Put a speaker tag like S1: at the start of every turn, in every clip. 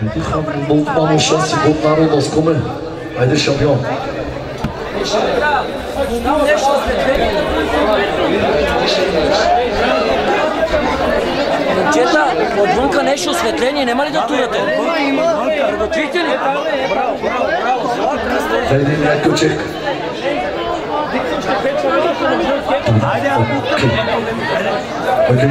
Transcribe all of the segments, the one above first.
S1: Multmann och chans i gott народос kommer. Ajde šampion.
S2: Момчета, отвънка нещо осветление, няма ли да турате? Има, има. Чуете ли?
S1: Хайде, някой чек. Хайде, Окей.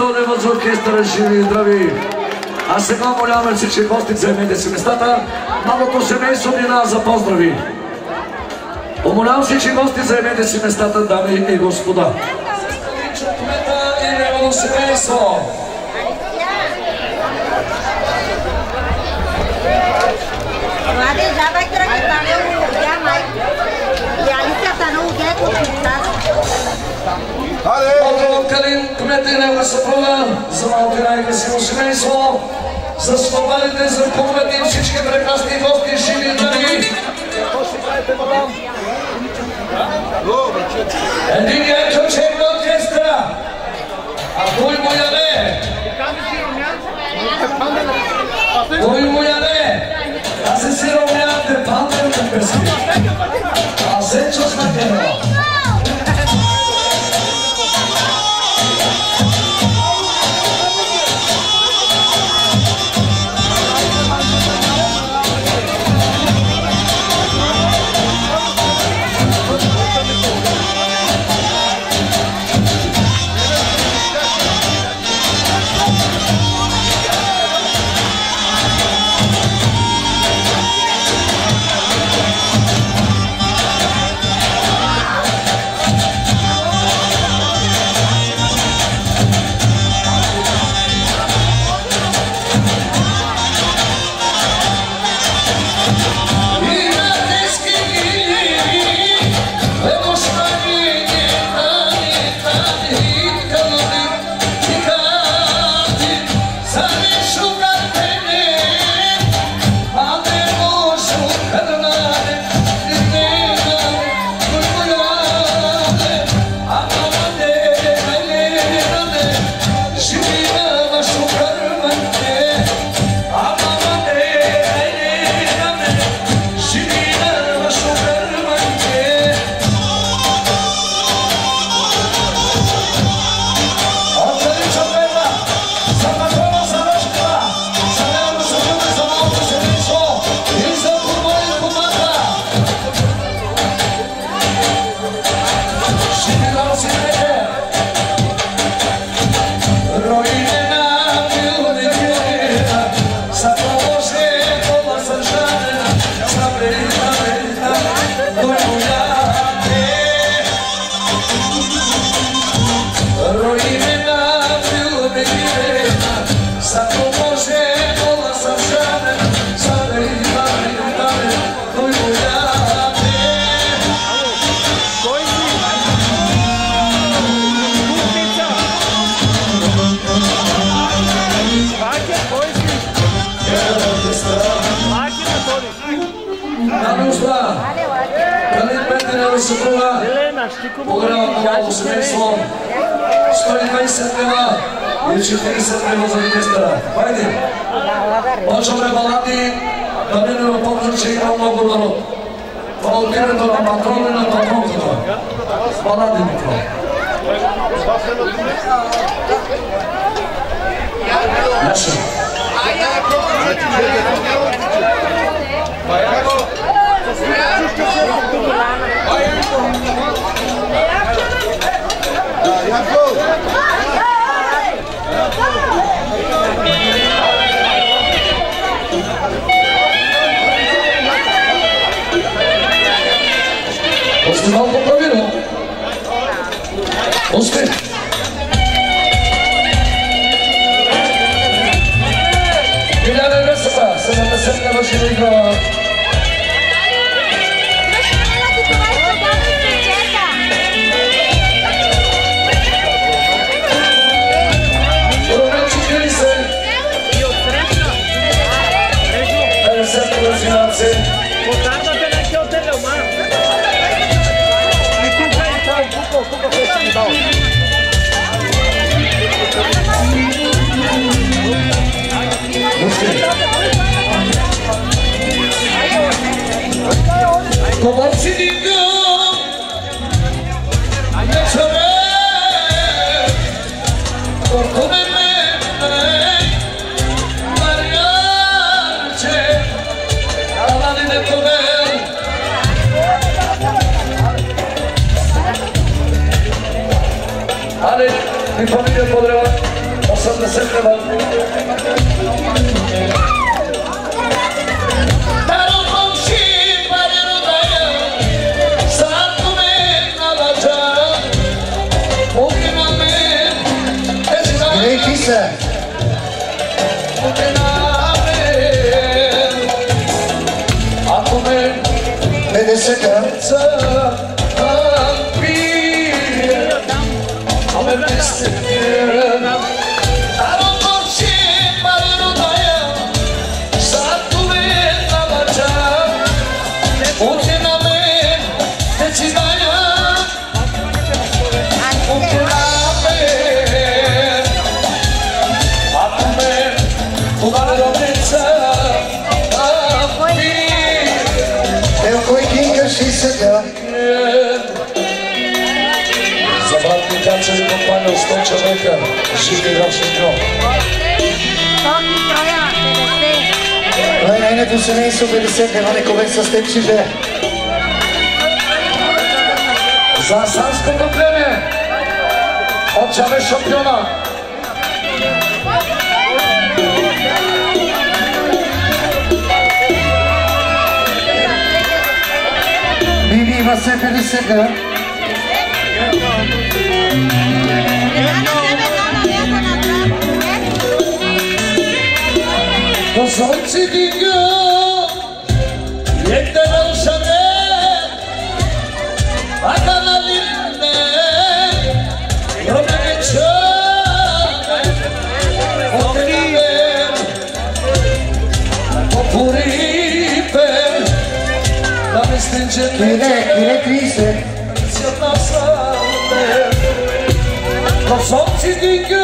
S1: лева и 100 лева за оркестъра живи и здрави. А сега моляваме всички гости, заемете си местата. Малото семейство мина за поздрави. Умолявам всички гости, заемете си местата, дами и господа. Кмета и негово. Негова съпруга, за малко най-красиво семейство, за свободите, за кумовете и всички прекрасни гости, живи и драги. Единият ключек на оркестра, а кой му яде? Кой му яде? А се си ровнявате пантер на пески. А се чувства на малко семейство, 120 лева и 40 лева за оркестъра. Хайде! Почваме балади, да минем помня, че има много народ. Това от името на патрона и на патронката. Балади, 押して何
S3: 本投げるみ
S1: んの Thank you. 100 човека, живи ваши дом.
S4: Токи троя, 50.
S3: Това е нейното семейство 50 лева, нека бе с теб живее.
S1: За Санското племе от Чаве шампиона.
S3: Биби има се 50-та.
S1: Козойци
S3: Consonanti
S1: dingo Yekte nan şane Adana linne Yome geçen Otriyen Popuripe Nam istince Yine, yine triste Siyatasande Consonanti
S3: dingo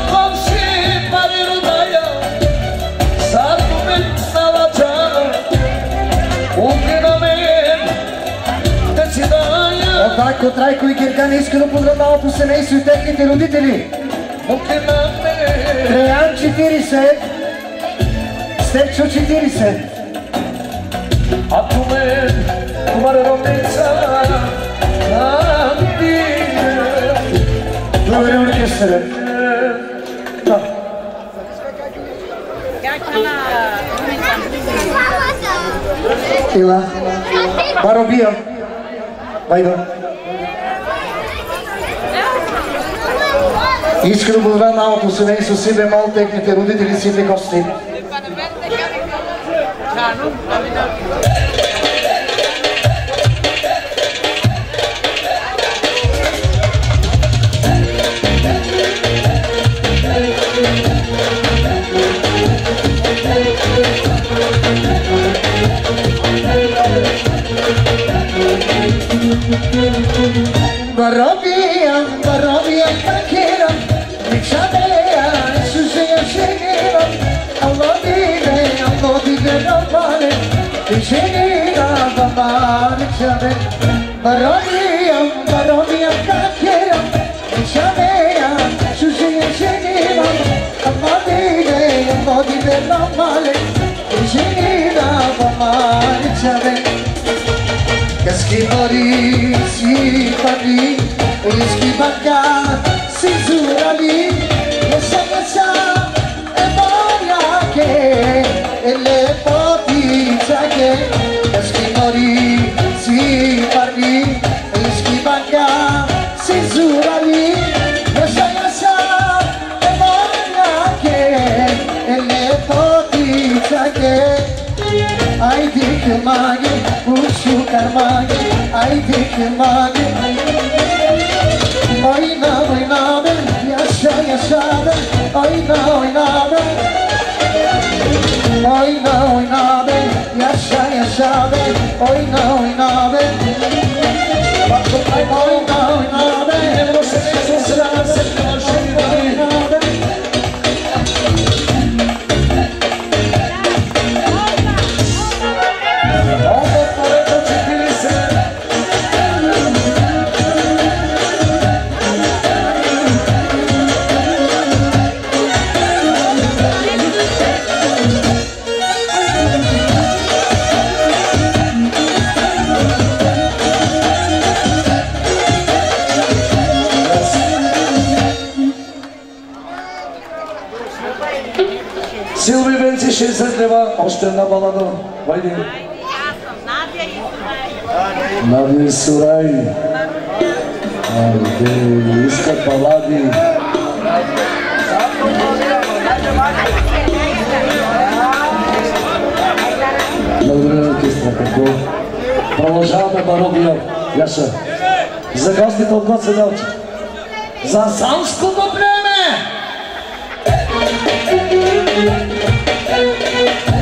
S3: Дайко, Трайко и Герган иска да поздравя малко семейство и техните родители. Треян 40. Степчо 40.
S1: Ако мен Кумаре ромница Намбире
S3: Благодаря оркестъра. Да. Ила. Баробия. Байда. Иска да благодаря малко семейство си бемол, техните родители, сите гости. Barabia, Romeo, Romeo, Romeo, Shamea, Susie, Shenina, Amadine, Amadine, Mamale, Shenina, Mamale, Chave, Casquimori, Sipani, magi, ay dikir magi Oyna oyna ben, yaşa yaşa ben Oyna oyna ben Oyna oyna ben, yaşa yaşa ben Oyna oyna ben Oyna oyna
S1: ben, bu sene susransın
S4: Hoşçakalın balanı. Haydi.
S1: Nadia Suray. Haydi. Iska Paladi. Благодаря на оркестра Петко. Продължаваме пародия. Яша. За гостите от Гоце Делчев. За Салско Добре!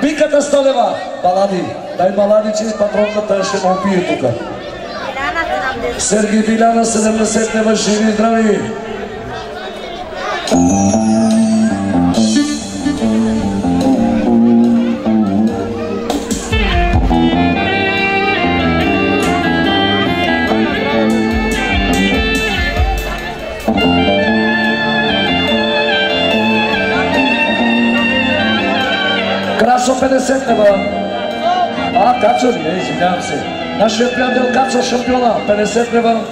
S1: патронка. Виката Столева, балади. Дай балади, че патронката ще ме убие
S4: 70.
S1: Сергей Биляна, 70 лева, живи и здрави. Красо 50 лева. А, Качо ли? е, Извинявам се. Нашият приятел Качо шампиона, 50 лева.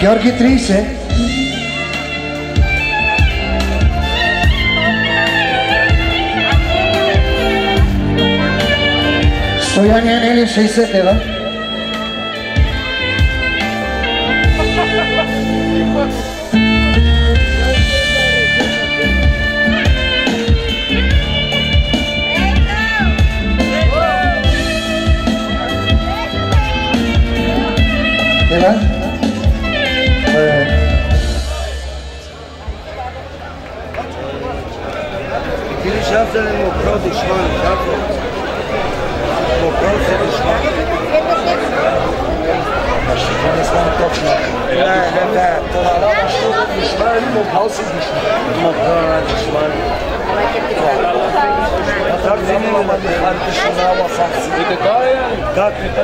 S3: Георги 30.
S5: To ja E mieli E no?
S1: E Alright. Kiedyś razem
S5: mu prody E tak?
S1: Дишма или му халси дишма?
S5: mu pronađi šman.
S1: Так зимно да ми харти шунава сакси. И така е. Камера.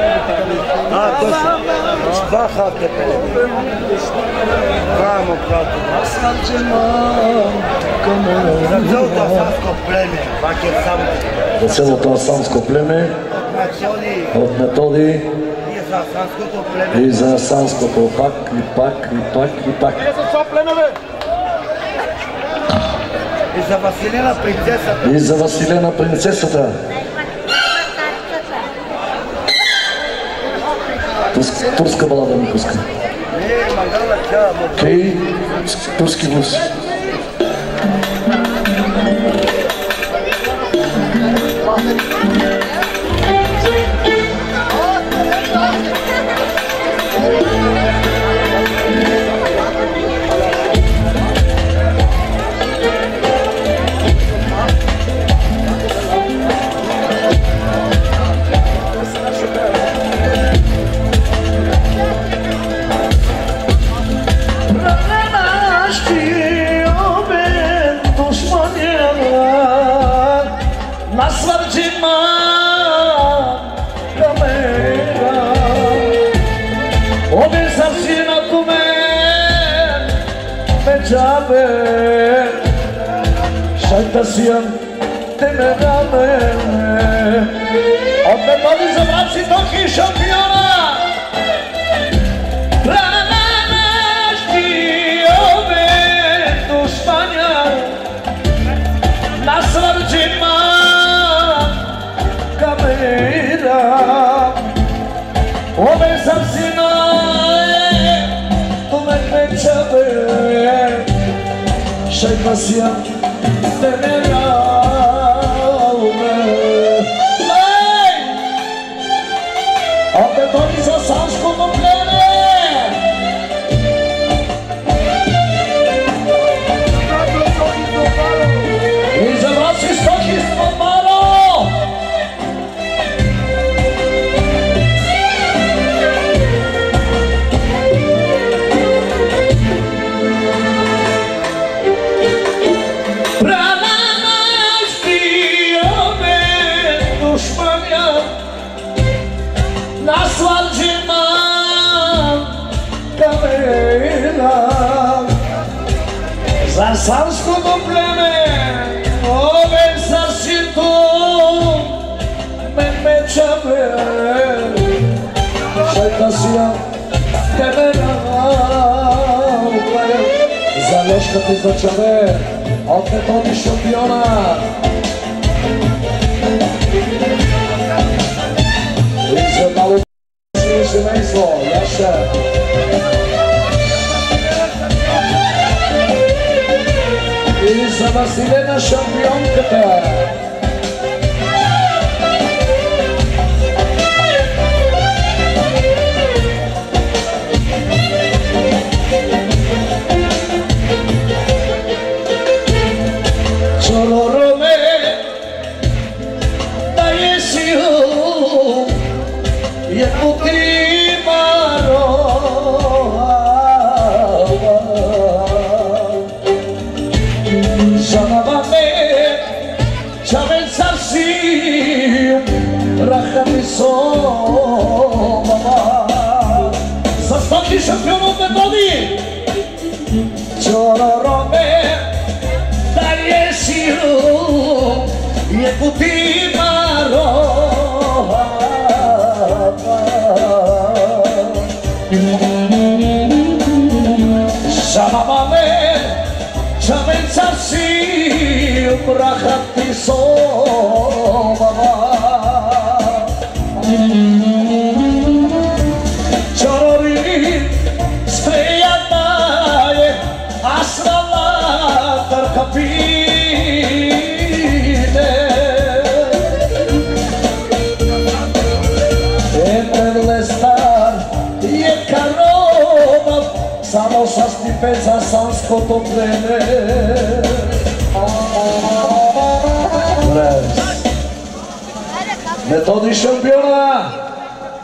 S5: Sam.
S1: За целото асанско племе, от методи и за асанското пак и пак и пак и пак.
S5: I za Vasilina princesa.
S1: И за Василена принцесата. Турска, балада ми пуска.
S5: Mu
S1: Кей, турски блуз. Rosjan Temerame Od metody zobaczy do kiszopiona Ove sapsina Ove kreçabe Şey pasiyam За лешката и за чаве От методи шампиона И за malo семейство Яша. И за Василена шампионката санското племе. Методи шампиона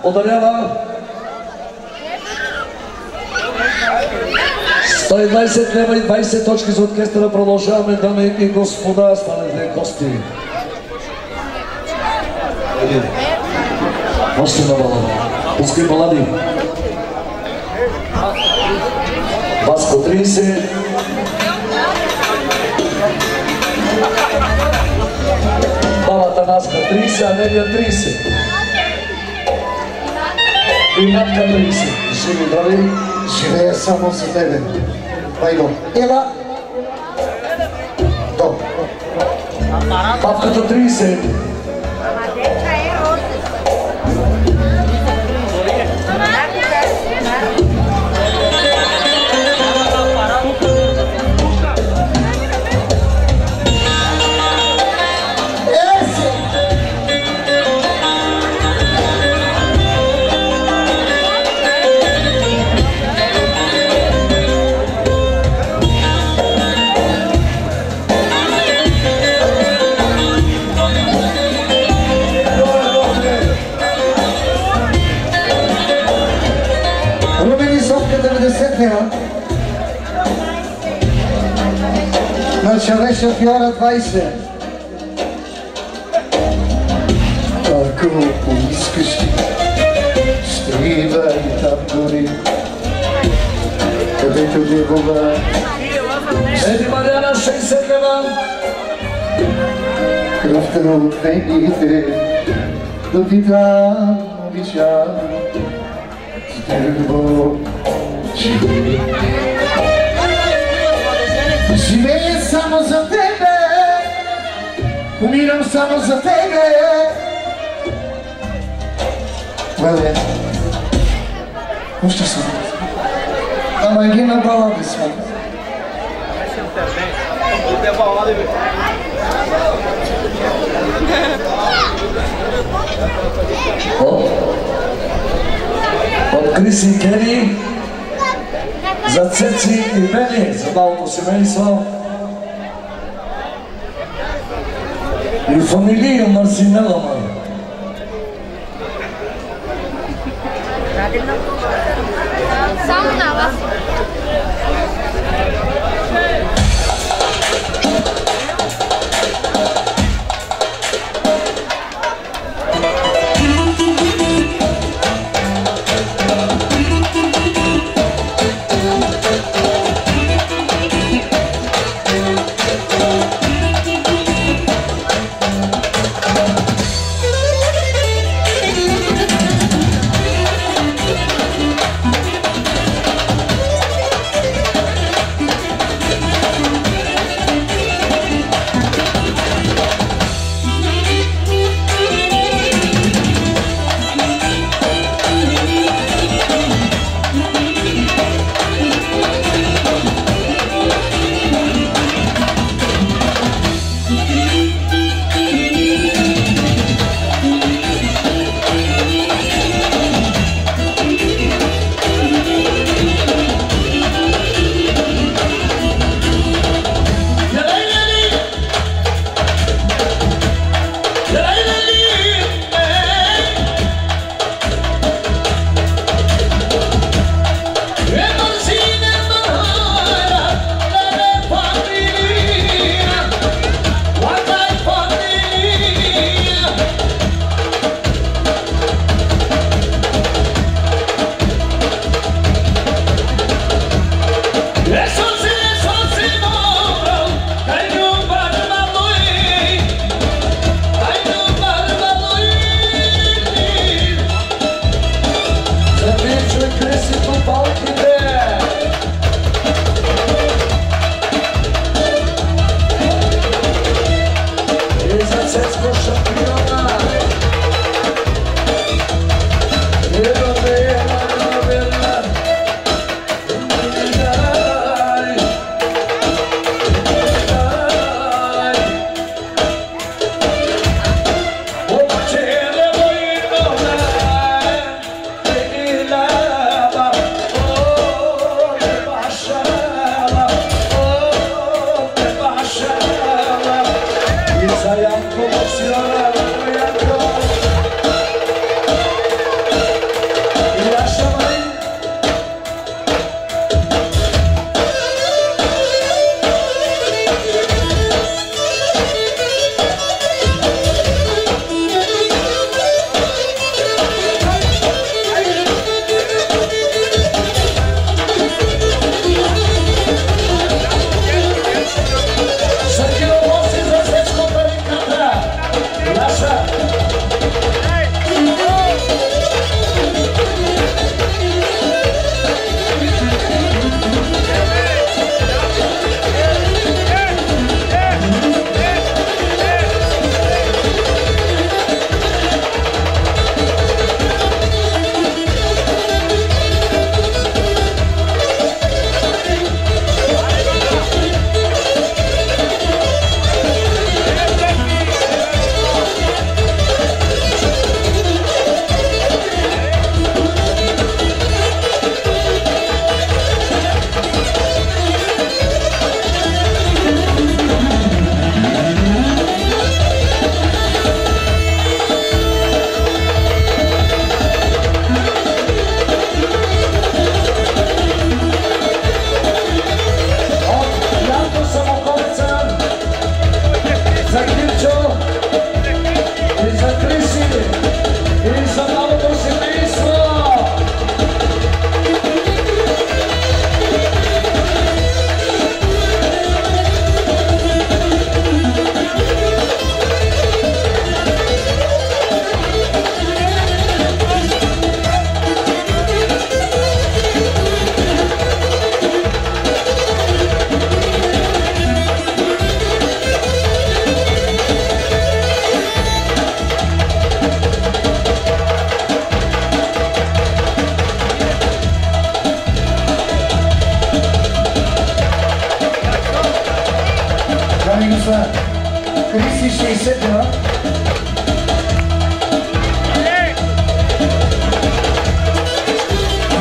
S1: Ударява 120 лева и 20 точки за оркестъра. Продължаваме, дами и господа, станете гости. Един. Още на балада. Пускай балади. Васко 30. Наска 30, Анелия 30. И Натка 30. Живи, здрави.
S3: Живея само за тебе. Майно. Ела. До.
S1: Бабката 30.
S3: Czeresia Fiora 20. Ako po iskrišti štiva i tam que Kada
S1: ću djevova Edi Marijana
S3: 67 Kroz kterou nejde do tita običa s drvou živý. Živý! Само за тебе, умирам само за тебе. Вале, още съм. Ама ги на балади сме.
S5: podia falar de
S1: Od, od Krisi Kenny za Ceci i E, famiglia ma si nella.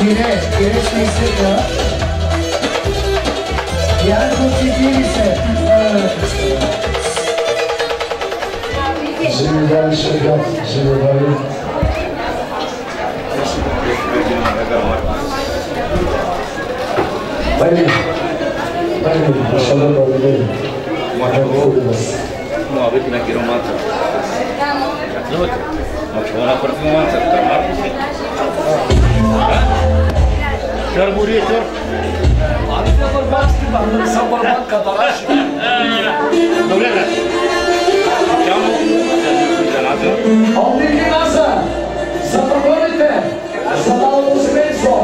S1: Güneş, güneş neyse
S3: ya. Yani bu ciddi ise. Şimdiden şeker, şimdiden. Beni, beni, inşallah beni
S1: değil. Mahrum olmaz. Muhabbetine girin mantar. Yok. Mahrum ona kurtulmaz.
S5: Mahrum. Mahrum. Carburetor. Atâtea bărbați cât am lăsat bărbat ca taraș. Domnule, cheamă
S1: Omniki nasa, zadovoljite, za malo uzmenstvo,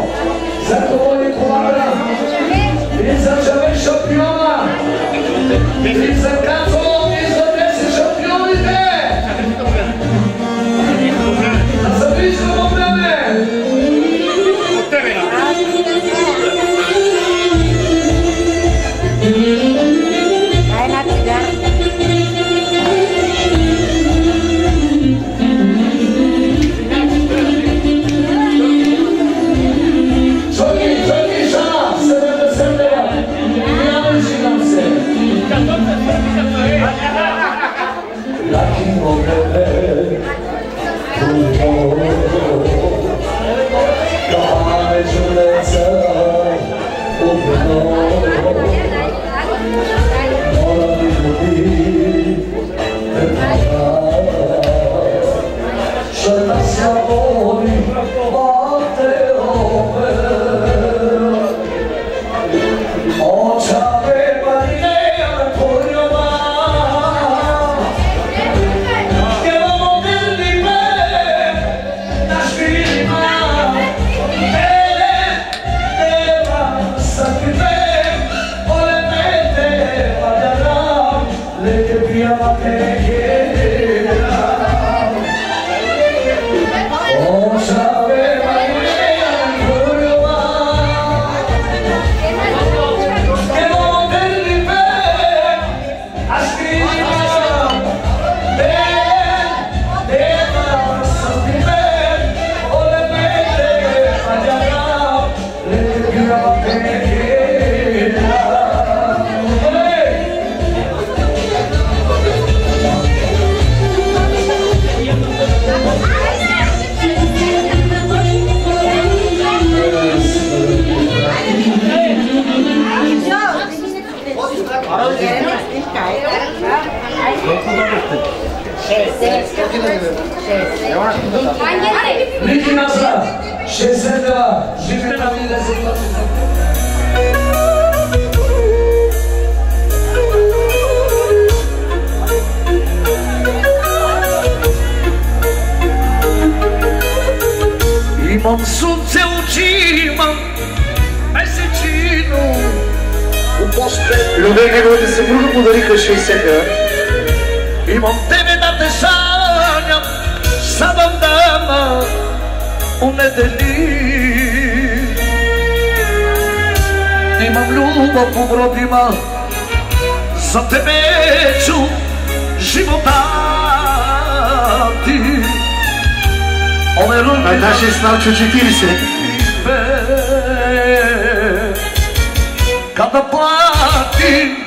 S1: zadovoljni kulagra, i za é šampiona, i za kacu. Cristo. Ricky Nasra, Şehzadeva, Zübeyir Hamil'le Imam sunt eu cimam Mesecinul Cu poste Iubire
S3: că vă desfășură cu dorică și
S1: se că Imam te u nedelji. Imam ljubav u brodima, za tebe ću život dati. Ove ruke
S3: А даже е станчо 40.
S1: Kada plati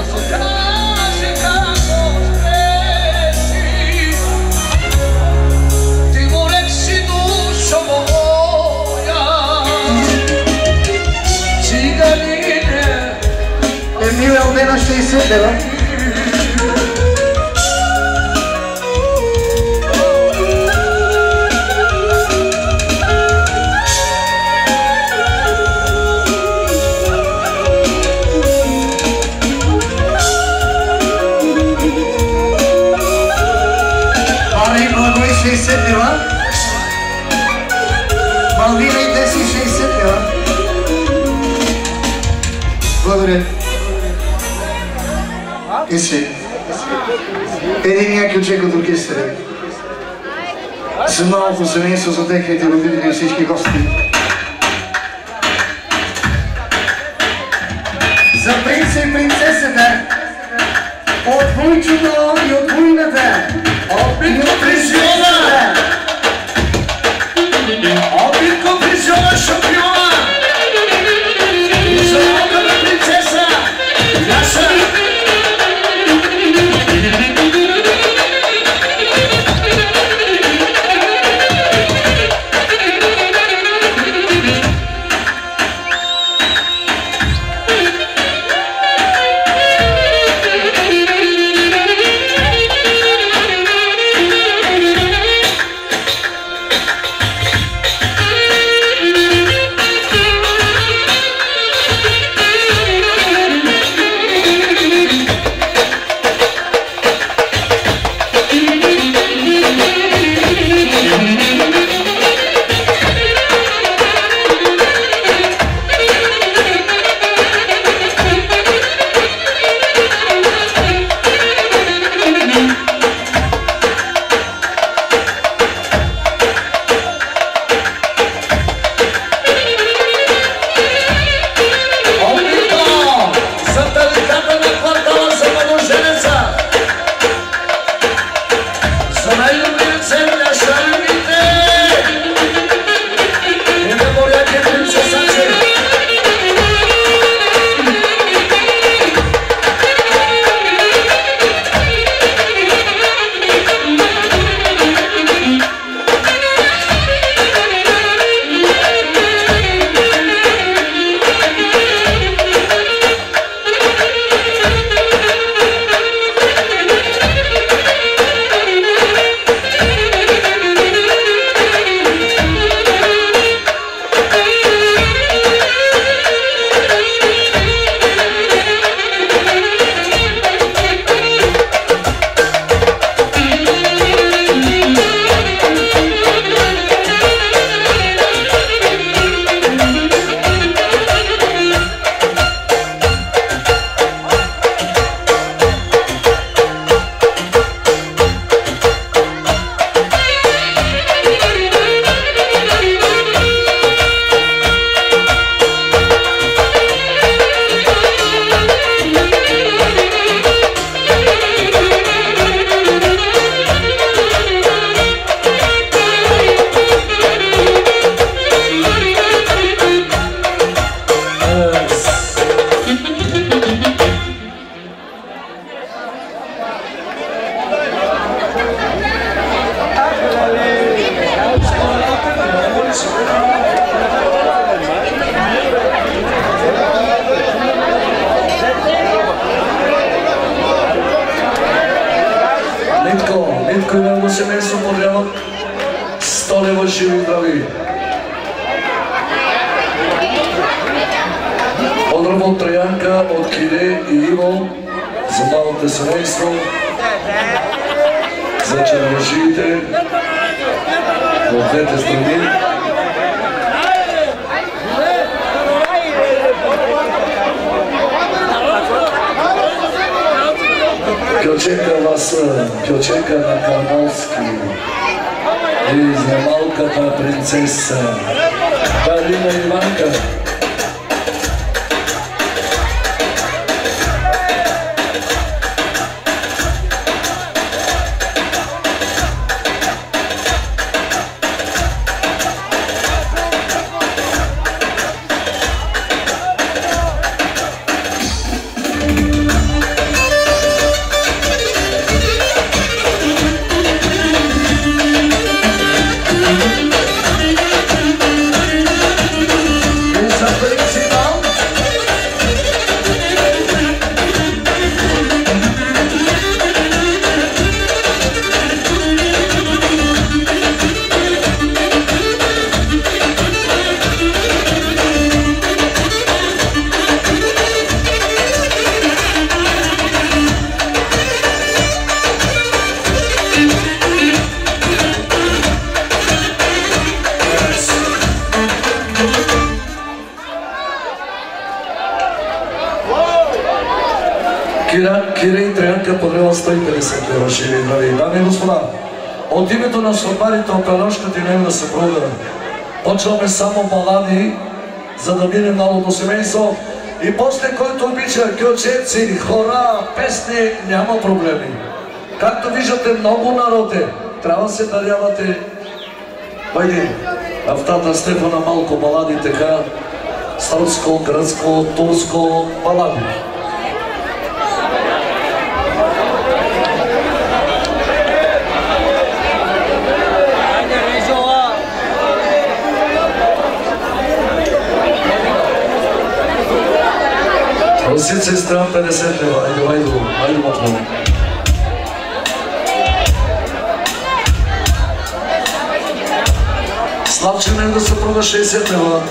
S3: Irish, they
S1: sit there. Иси. Единия ключек от оркестъра. За малко семейство за техните родители и всички гости. 150 лева шири, драги дами и господа. От името на сватбарите от Алешката и съпруга почваме само балади, за да минем малото семейство. И после, който обича кючеци, хора, песни, няма проблеми. Както виждате, много народ е. Трябва да се дарявате. Хайде, в тата Стефана малко балади така, сръбско, гръцко, турско, балади. Pozicija stran 50, ajde, ajde, ajde, ajde. Slavčan da se prva 60 leva.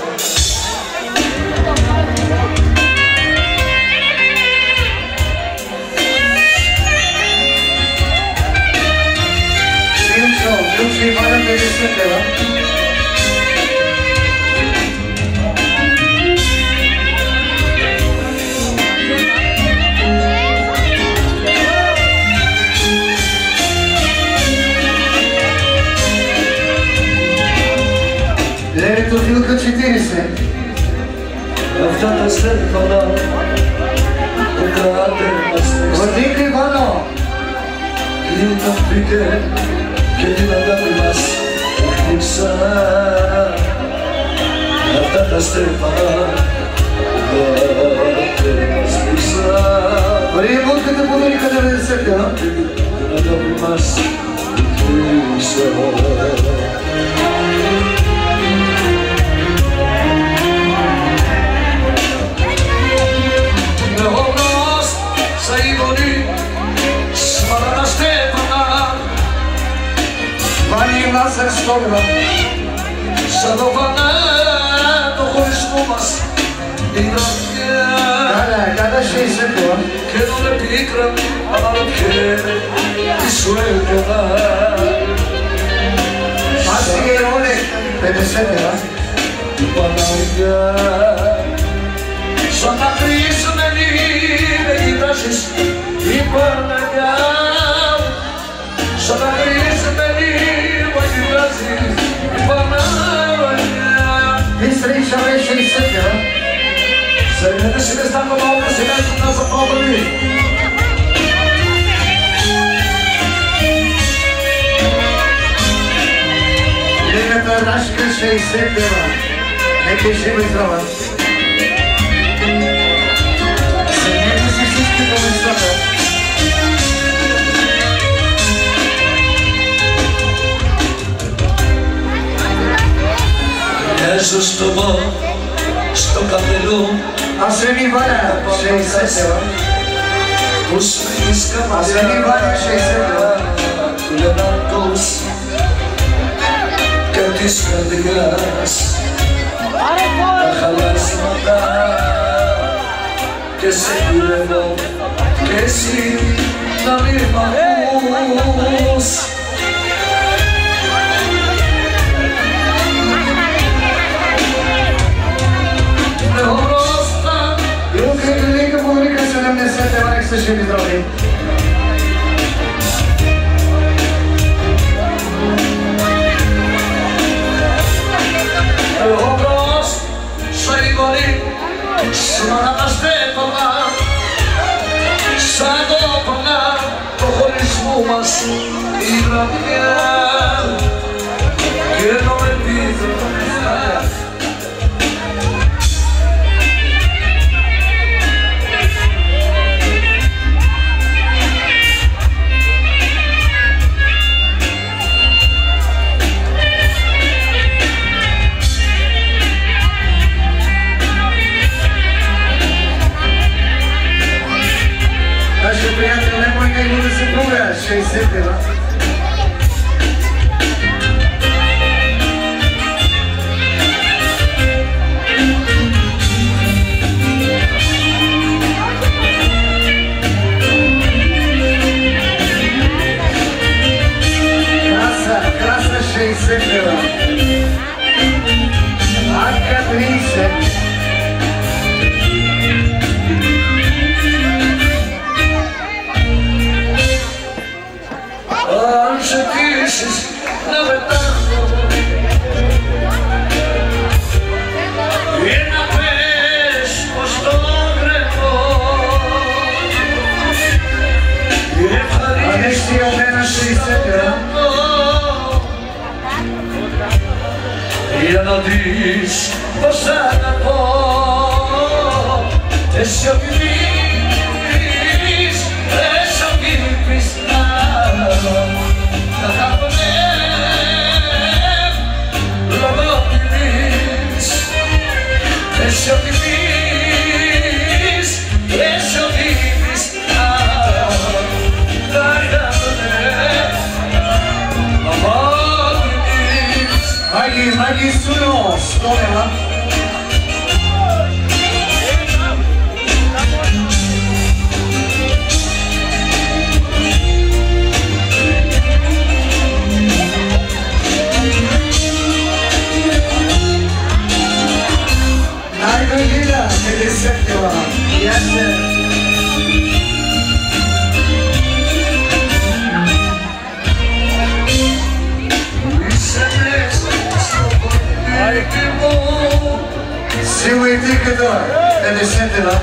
S1: Ξεκίνησε.
S3: Αυτά τα
S1: στέφανα που κατέβαστε Ο Νίκη Βανό. Κλείνωθήκε και την αγάπη
S3: μας ξανά. Αυτά τα στέφανα
S1: που εγώ και δεν μπορεί να. Την ε?
S3: αγάπη μας. Πάλι γυρνάζε
S1: στόλα Σαν το φανάρι το χωρισμό
S3: μας Ήταν πια Καλά,
S1: καλά σε είσαι τώρα Και τον επίκρα αναρωτιέμαι Τι σου
S3: έκανα. Άσε όλε Πεπεσέμερα
S1: Παναγιά. Σαν να κρίσμενη με κοιτάζεις Η Παναγιά. Σαν να κρίσμενη Hisselik şarkı hisselik ya.
S3: Söylenişimiz tam da bağlı, söylenişimden sonra bağlı Μέσω στο μπο, στο καπελό Ας είναι
S1: η βάνα, σε εισέσεβα
S3: Που σου έχεις καμπαλιά
S1: Ας είναι
S3: η βάνα, σε εισέσεβα
S1: Του και της και σε και εσύ να μην
S3: ε, μ' ε, ε, Jesteście mi drogi.
S1: Ο μπρος, σοϊγόνι, σμανάστε πολλά, σαν το πονά, το χωρισμού μας η βραδιά. sempre, né? να δεις πως αγαπώ. Εσύ ο そうだよ
S3: ライって Se o Etíqueta é decente lá.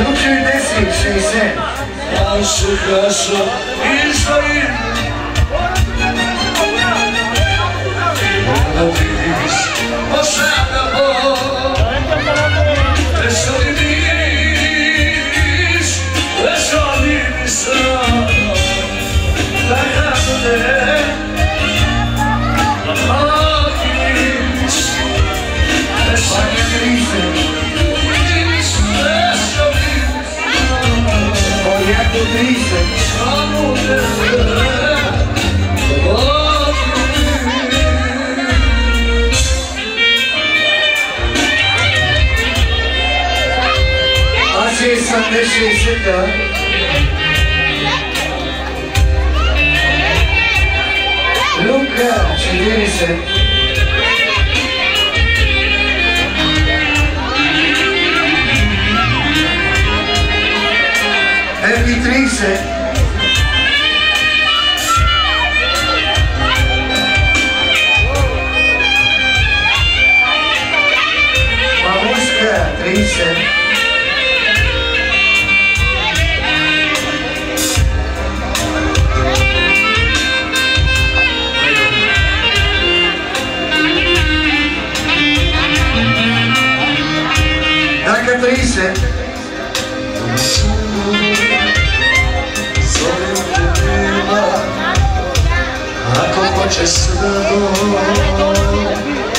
S3: Lucrurile o şeyse Karşı karşı izleyin Hadi şey sende şeysin ya. Luca, çeker ise. Happy Trinse. Trinse. se
S1: Ako hoćeš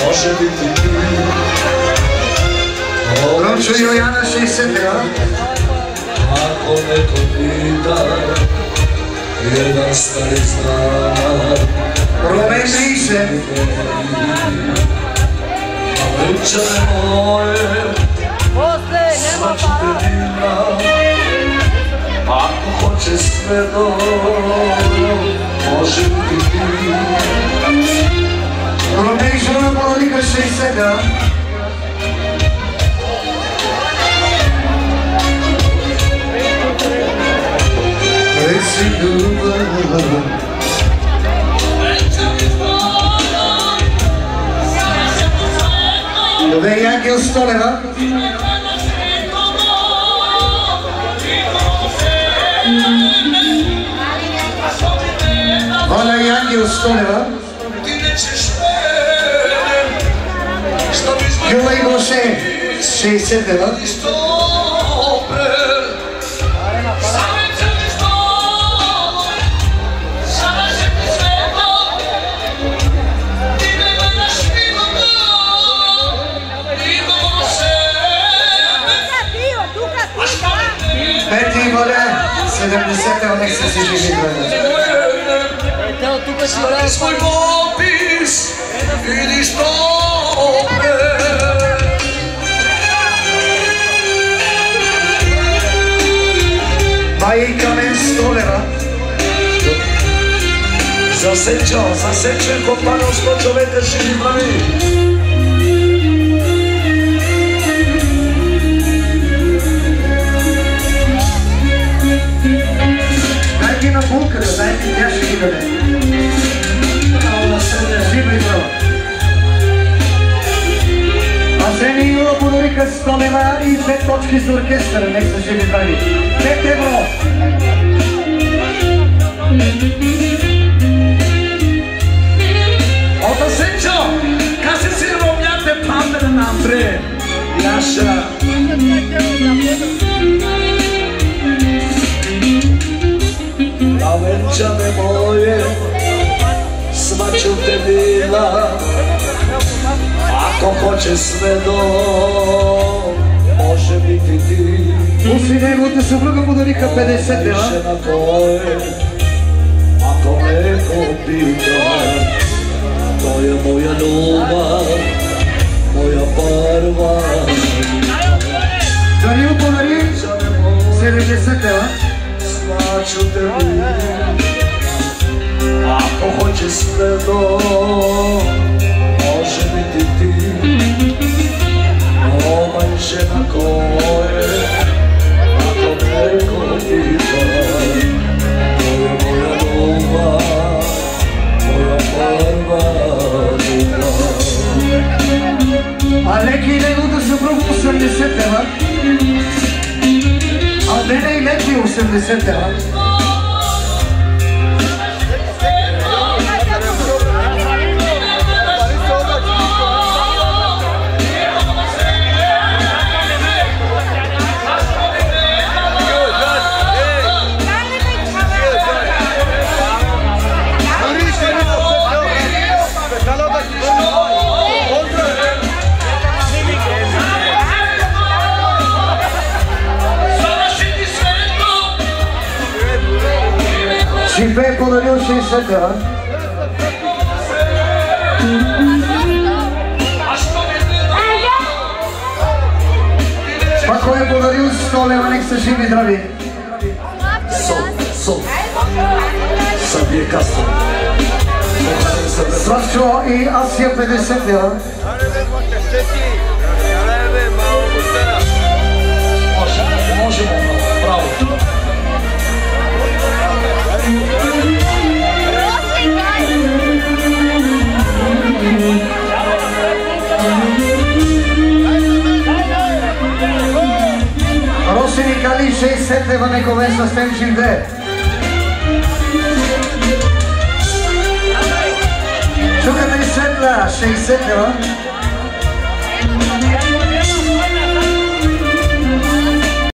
S1: Može biti Ako neko Jedan stari znak.
S3: Rome
S1: Griše
S2: nie
S1: ma ako a pochodzie
S3: swego może ty. Robiliśmy Monika Szejsega. Esse lugar Vem je
S1: os tolerantes. Jill Stoniver. You're like
S3: to say, say Stoniver. Betty
S1: Bolet,
S4: 77 Alexis Gigi
S3: Bolet. Desfaz foi golpes e vai, Laicamente eh?
S2: Vai Za sędzią, za
S1: sędzią kopaną z Vai
S3: szybami Dajcie na bunkry,
S1: vai wiasz chwilę си близо. Асени
S3: и Юла подариха 100 лева и две точки за оркестъра. Нека са живи здрави. 5 евро! От Асенчо! Каси си ромняте пандера на Андре. Яша! Авенча
S1: не! pjesma ću te bila Ako hoće sve do Može biti ti.
S3: Usi najvodne supruga Budorika 50 dela
S1: Više na tvoje Ako neko pita To je moja ljubav Moja barva.
S3: Dariju Podariju 70 dela
S1: Sva ću te bila hoće sve do Može biti ti Ovaj žena koje Ako neko pita To je moja ljubav Moja prva ljubav
S3: А леки и неговата съпруга 80 лева. А Дене и леки 80 лева. vem quando eu sei chegar. Kako je podaril stole, nek se živi zdravi.
S1: So, so. Sam je kasno.
S3: Svašo i Asija 50,
S1: ja? Možemo, bravo.
S3: Росин и Кали 60 лева, нека веса Стен живее. Чуката и Светла 60 лева.